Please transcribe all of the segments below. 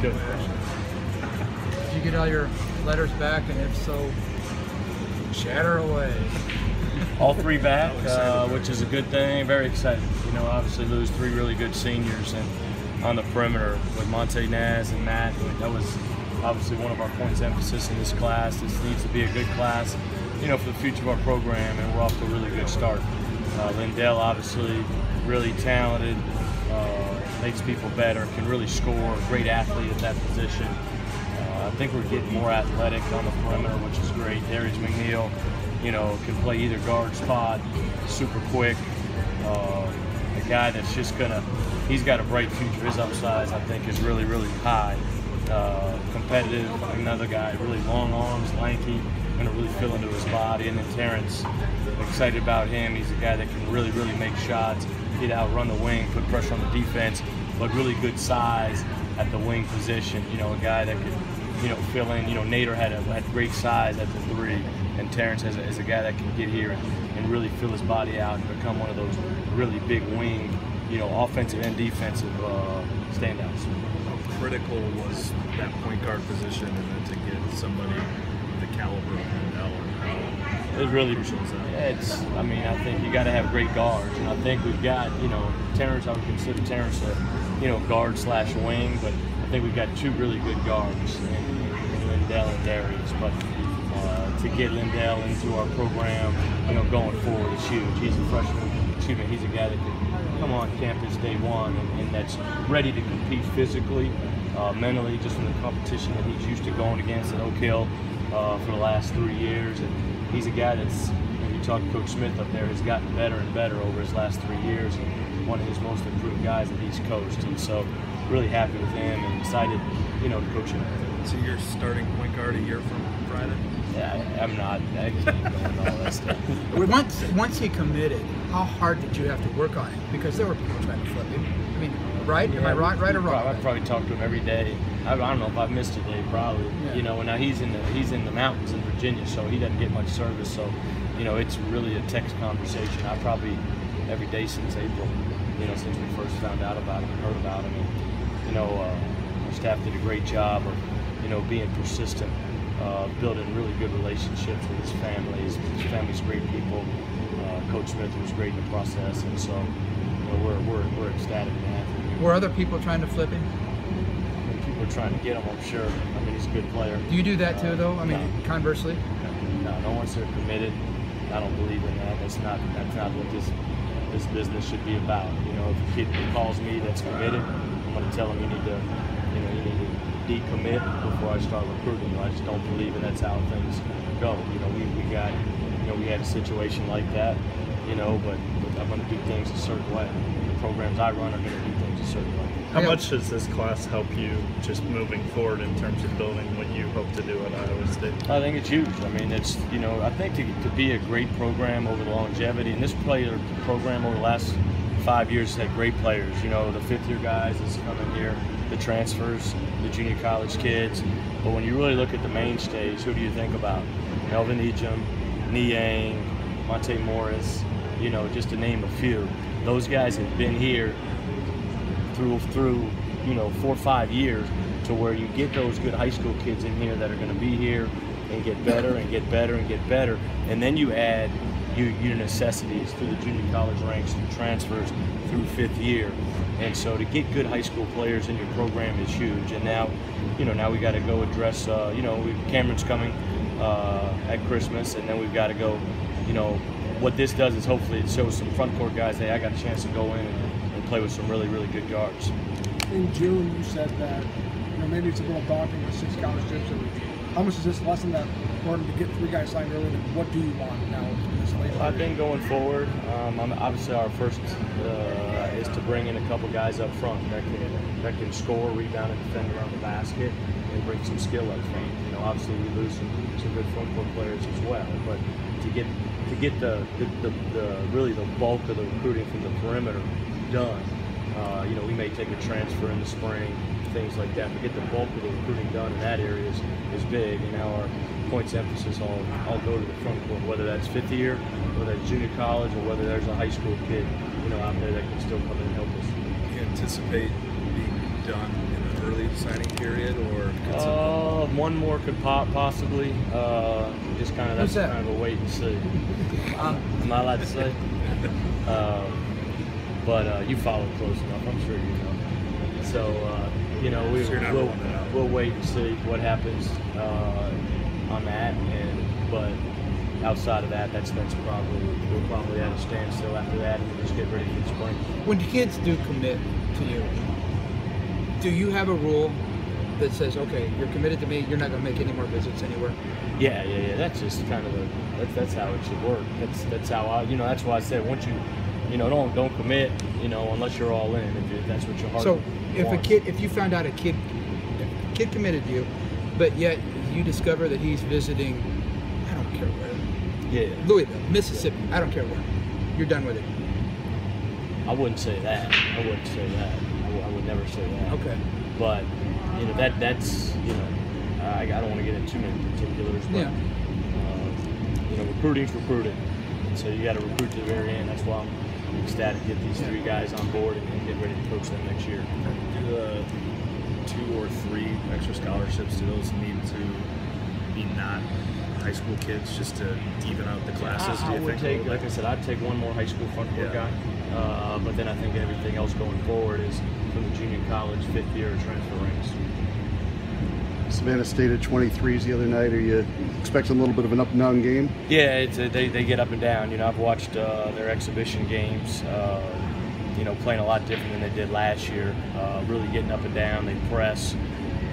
Good. Did you get all your letters back, and if so, chatter away. All three back, uh, which is a good thing. Very excited. You know, obviously lose three really good seniors and on the perimeter with Monte Naz and Matt. That was obviously one of our points of emphasis in this class. This needs to be a good class, you know, for the future of our program, and we're off to a really good start. Uh, Lindell, obviously, really talented, uh, makes people better, can really score, great athlete at that position. Uh, I think we're getting more athletic on the perimeter, which is great. Darius McNeill, you know, can play either guard spot, super quick. Uh, a guy that's just gonna, he's got a bright future. His upside, I think, is really, really high. Uh, competitive, another guy, really long arms, lanky, gonna really fill into his body. And then Terrence, excited about him. He's a guy that can really, really make shots, get out, run the wing, put pressure on the defense, but really good size at the wing position. You know, a guy that could, you know, fill in. You know, Nader had a, had great size at the three, and Terrence is a, is a guy that can get here and, and really fill his body out and become one of those really big wing, you know, offensive and defensive uh, standouts. How critical was that point guard position, and then to get somebody the caliber of Lindell? It's really, it's. I mean, I think you got to have great guards, and I think we've got, you know, Terrence. I would consider Terrence a, you know, guard slash wing, but I think we've got two really good guards in Lindell and Darius. But uh, to get Lindell into our program, you know, going forward is huge. He's a freshman. Excuse me. He's a guy that can come on campus day one and, and that's ready to compete physically, uh, mentally, just from the competition that he's used to going against at Oak Hill uh, for the last three years. And he's a guy that's, when you talk to Coach Smith up there, has gotten better and better over his last three years. And one of his most improved guys that East Coast. And so, really happy with him and excited, you know, to coach him. So you're starting point guard a year from Friday? Yeah, I, I'm not. I keep going all that stuff. Once once he committed, how hard did you have to work on it? Because there were people trying to flip him. I mean, right? Am I right, right or wrong? I probably talk to him every day. I, I don't know if I've missed a day, probably. Yeah. You know, and now he's in the he's in the mountains in Virginia, so he doesn't get much service. So, you know, it's really a text conversation. I probably every day since April. You know, since we first found out about him and heard about him, and you know, uh, our staff did a great job of you know being persistent, uh, building really good relationships with his family. His, his family's great people. Uh, Coach Smith was great in the process, and so you know, we're we're we're ecstatic to have him. Were other people trying to flip him? People are trying to get him, I'm sure. I mean, he's a good player. Do you do that too, uh, though? I mean, No. conversely. No, no once they're committed, I don't believe in that. That's not that's not what this this business should be about. You know, if a kid calls me that's committed, I'm going to tell him you need to, you know, you need to decommit before I start recruiting. I just don't believe and that's how things go. You know, we, we got, you know, we had a situation like that, you know, but I'm going to do things a certain way. The programs I run are going to do things a certain way. How much does this class help you just moving forward in terms of building what you hope to do at Iowa State? I think it's huge. I mean, it's you know, I think to, to be a great program over the longevity, and this player program over the last five years has had great players. You know, the fifth year guys that's coming here, the transfers, the junior college kids. But when you really look at the mainstays, who do you think about? Melvin Ejim, Niang, Monte Morris. You know, just to name a few. Those guys have been here through through you know four or five years to where you get those good high school kids in here that are going to be here and get better and get better and get better. And then you add your, your necessities through the junior college ranks through transfers through fifth year. And so to get good high school players in your program is huge. And now you know now we got to go address uh, you know cameron's coming uh, at christmas. And then we've got to go you know what this does is hopefully it shows some front court guys hey i got a chance to go in and, and play with some really really good guards in June, you said that you know maybe it's a little daunting with six scholarships. And how much is this lesson that in order to get three guys signed early? And what do you want now late? I think going forward, um, I'm, obviously our first uh, is to bring in a couple guys up front that can that can score, rebound, and defend around the basket, and bring some skill up front. You know, obviously we lose some, some good front court players as well, but to get get the the, the, the really the bulk of the recruiting from the perimeter done. Uh, you know, we may take a transfer in the spring, things like that, but get the bulk of the recruiting done in that area is, is big. And now our points emphasis all, all go to the front court, whether that's fifth year, whether that's junior college, or whether there's a high school kid, you know, out there that can still come in and help us. You anticipate being done in the early signing period, or Uh, one more could pop possibly. Uh, just kind of that's that? kind of a wait and see. Um, Am I allowed to say? um, but uh, you follow close enough. I'm sure you know. So uh, you know we, So you're not we'll, ruling it out. we'll wait and see what happens uh, on that. And but outside of that, that's that's probably we're probably at a standstill after that, and we'll just get ready for the spring. when the kids do commit to you, do you have a rule that says, okay, you're committed to me, you're not going to make any more visits anywhere? Yeah, yeah, yeah. That's just kind of the that's that's how it should work. That's that's how I you know that's why I said once you you know don't don't commit you know unless you're all in if, that's what your heart. So if a kid, if you found out a kid, a kid committed to you, but yet you discover that he's visiting, I don't care where, yeah, Louisville, Mississippi, I don't care where, you're done with it. I wouldn't say that. I wouldn't say that. I would- I would never say that. Okay. But you know that that's you know I, I don't want to get into too many particulars. But, Yeah. uh, you know recruiting's recruiting, and so you got to recruit to the very end. That's why I'm ecstatic to get these three guys on board and, and get ready to coach them next year. do the two or three extra scholarships? Do those need to be not high school kids just to even out the classes? I, I do you would think? take, like I said, I'd take one more high school front court Yeah. guy. Uh, but then I think everything else going forward is from the junior college, fifth year transfer ranks. Savannah State at 23s the other night. Are you expecting a little bit of an up and down game? Yeah, a, they, they get up and down. You know, I've watched uh, their exhibition games. Uh, you know, playing a lot different than they did last year. Uh, really getting up and down. They press.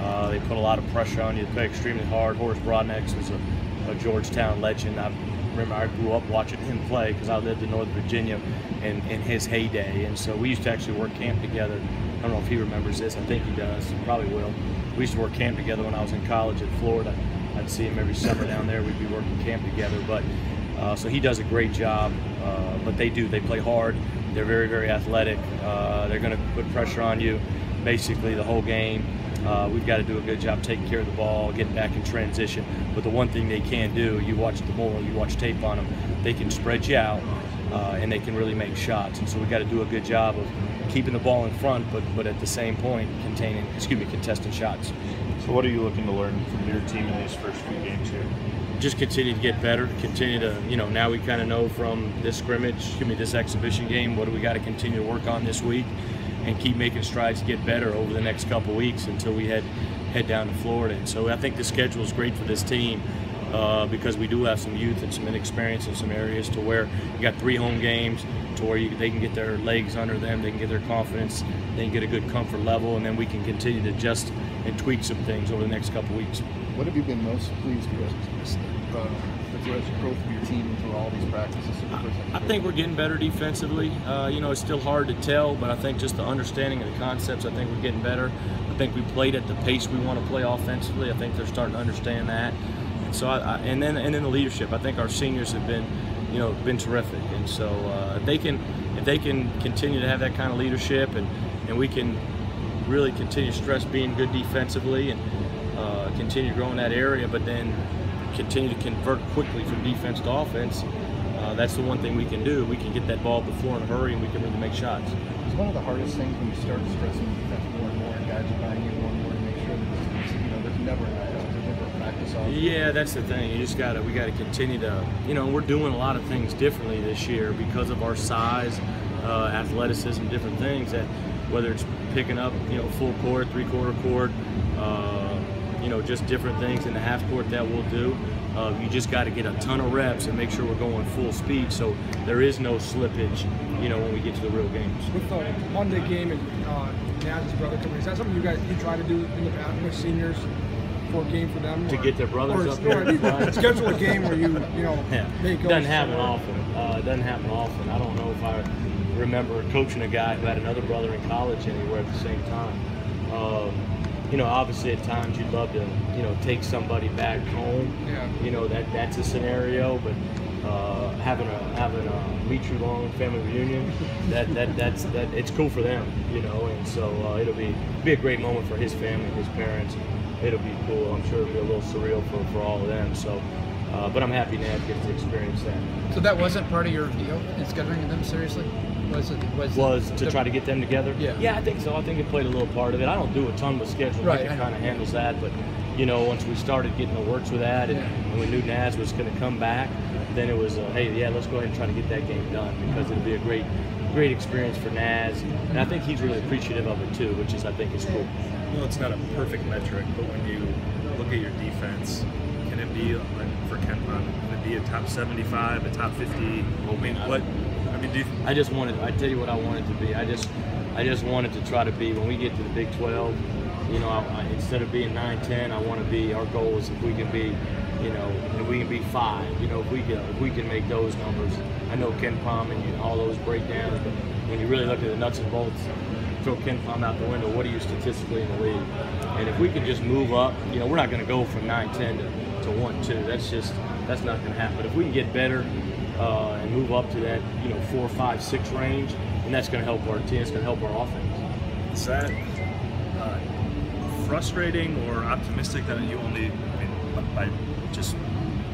Uh, they put a lot of pressure on you. They play extremely hard. Horace Broadnax was a, a Georgetown legend. I remember I grew up watching him play because I lived in Northern Virginia in, in his heyday, and so we used to actually work camp together. I don't know if he remembers this. I think he does. He probably will. We used to work camp together when I was in college in Florida. I'd see him every summer down there. We'd be working camp together. But uh, so he does a great job. Uh, but they do. They play hard. They're very, very athletic. Uh, they're going to put pressure on you basically the whole game. Uh, we've got to do a good job taking care of the ball, getting back in transition. But the one thing they can do, you watch the ball, you watch tape on them, they can spread you out uh, and they can really make shots. And so we've got to do a good job of keeping the ball in front, but but at the same point containing, excuse me, contesting shots. So, what are you looking to learn from your team in these first few games here? just continue to get better. Continue to, you know, now we kind of know from this scrimmage, excuse me, this exhibition game, what do we got to continue to work on this week, and keep making strides to get better over the next couple weeks until we head head down to Florida. And so I think the schedule is great for this team. Uh, because we do have some youth and some inexperience in some areas to where you got three home games to where you, they can get their legs under them, they can get their confidence, they can get a good comfort level, and then we can continue to adjust and tweak some things over the next couple weeks. What have you been most pleased with uh, the growth of your team through all these practices? I think we're getting better defensively. Uh, you know, it's still hard to tell, but I think just the understanding of the concepts, I think we're getting better. I think we played at the pace we want to play offensively. I think they're starting to understand that. And so, I, I, and then and then the leadership. I think our seniors have been, you know, been terrific. And so, uh, they can if they can continue to have that kind of leadership, and and we can really continue to stress being good defensively and uh, continue growing that area, but then continue to convert quickly from defense to offense. Uh, that's the one thing we can do. We can get that ball up the floor in a hurry, and we can really make shots. It's one of the hardest things when you start stressing defense more and more, and guys are buying you more and more to make sure that it's, you know there's never there's never a practice off. Yeah, that's the thing. You just gotta we gotta continue to you know we're doing a lot of things differently this year because of our size, uh, athleticism, different things that whether it's picking up you know full court, three quarter court, uh, you know just different things in the half court that we'll do. Uh, you just got to get a ton of reps and make sure we're going full speed so there is no slippage, you know, when we get to the real games. With the Monday game and uh, Naz's brother coming, is that something you guys you try to do in the past with seniors for a game for them? To or- get their brothers up there schedule a game where you you know Yeah, make doesn't happen often. Uh, it doesn't happen often. I don't know if I remember coaching a guy who had another brother in college anywhere at the same time. Um, you know, obviously at times you'd love to, you know, take somebody back home. Yeah. You know that that's a scenario, but uh, having a having a Mitrou-Long family reunion, that that that's that it's cool for them. You know, and so uh, it'll be be a great moment for his family, his parents. It'll be cool. I'm sure it'll be a little surreal for, for all of them. So, uh, but I'm happy Naz gets to experience that. So that wasn't part of your deal in scheduling them seriously? Was it was was it to the- try to get them together. Yeah. yeah, I think so. I think it played a little part of it. I don't do a ton with schedule. Right, Micah I know. kind of handles that, but you know, once we started getting the works with that, and, Yeah. and we knew Naz was going to come back, then it was, uh, hey, yeah, let's go ahead and try to get that game done because it'll be a great, great experience for Naz, and I think he's really appreciative of it too, which is I think is cool. Well, it's not a perfect metric, but when you look at your defense, be like for KenPom, Can it be a top 75, a top 50? I mean, what? I mean, do you, I just wanted. I tell you what I wanted to be. I just, I just wanted to try to be when we get to the Big 12. You know, I, I, instead of being 9-10, I want to be. Our goal is if we can be, you know, if we can be five. You know, if we can, if we can make those numbers. I know KenPom and you, all those breakdowns, but when you really look at the nuts and bolts, throw KenPom out the window. What are you statistically in the league? And if we could just move up, you know, we're not going to go from 9-10 to, to 1-2. That's just that's not going to happen. But if we can get better uh, and move up to that, you know, four, five, six range, and that's going to help our team. It's going to help our offense. is that uh, frustrating or optimistic that you only, I mean, by just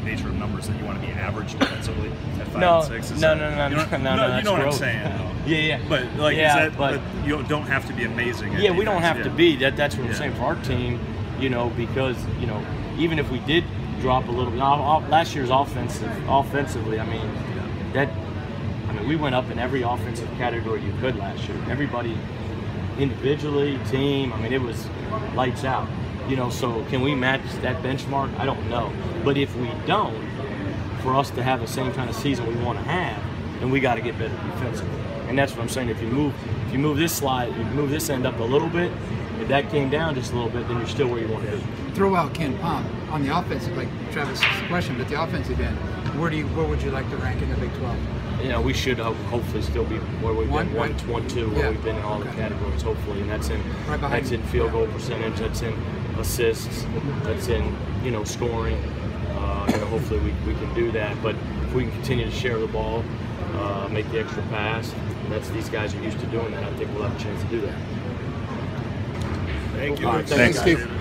nature of numbers, that you want to be average defensively at five No, and six? Is no, that- no, no, you no, no, no, You know what I'm saying? Yeah, yeah. But like, yeah, is that? but, But, you don't have to be amazing. At yeah, we don't defense, have to be. That that's what I'm Yeah. saying for our team. You know, because you know, even if we did drop a little bit, all- last year's offensive, offensively, I mean, that, I mean, we went up in every offensive category you could last year. Everybody, individually, team. I mean, it was lights out. You know, so can we match that benchmark? I don't know. But if we don't, for us to have the same kind of season we want to have, then we got to get better defensively. And that's what I'm saying. If you move, if you move this slide, you move this end up a little bit. If that came down just a little bit, then you're still where you want to be. throw out KenPom on the offensive, like Travis' question, but the offensive end, where do you where would you like to rank in the Big 12? You know, we should uh, hopefully still be where we've One, been, one, one, two, where Yeah. we've been in all the categories, hopefully, and that's in Right behind that's in field Yeah. goal percentage, that's in assists, that's in you know scoring. Uh, you know, hopefully we, we can do that. But if we can continue to share the ball, uh, make the extra pass, that's these guys are used to doing that. I think we'll have a chance to do that. Thank you. All right, Thanks, guys. Steve.